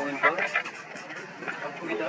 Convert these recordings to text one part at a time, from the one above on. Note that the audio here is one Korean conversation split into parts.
나오는 건 바쁩니다.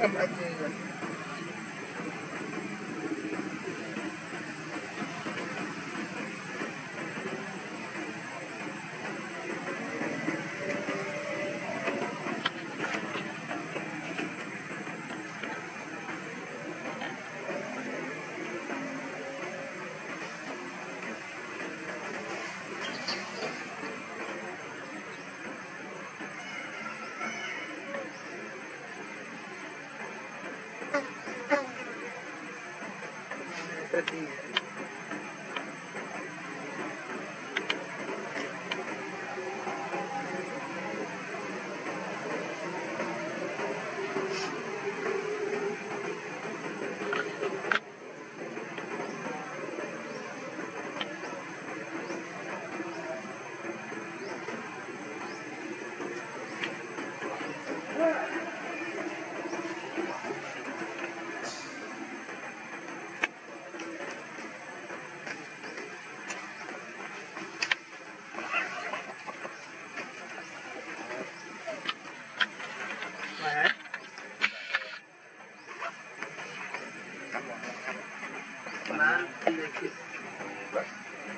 Yeah. प्रति है।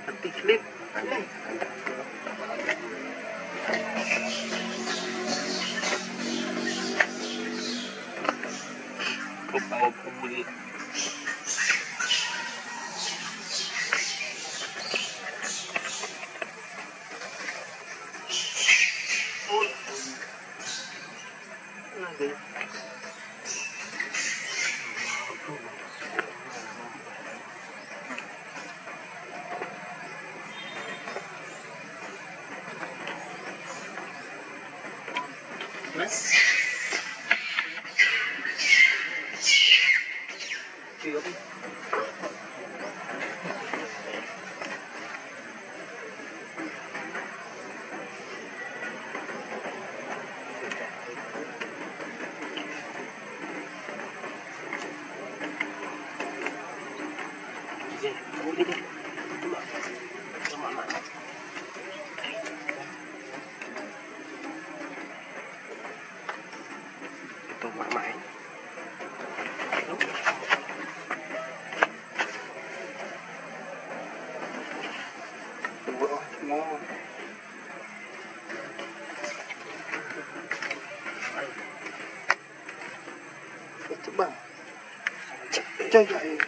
Nanti slip. Opa, opa, opa. Yes. thứ bảy chơi vậy